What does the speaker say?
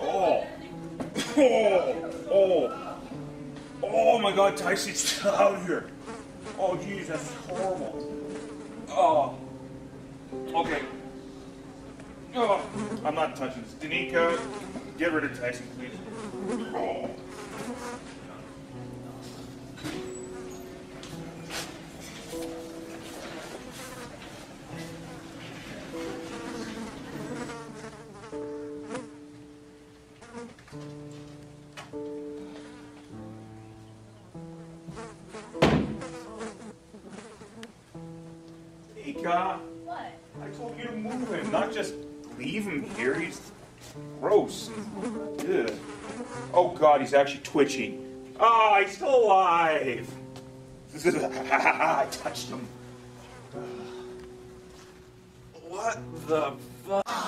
Oh. Oh. Oh. Oh my god, Tyson's still out here. Oh jeez, that's horrible. Oh. Okay. Oh, I'm not touching this. Danica, get rid of Tyson, please. Oh. What? I told you to move him, not just leave him here. He's gross. Ugh. Oh god, he's actually twitchy. Ah, he's still alive. I touched him. What the fuck?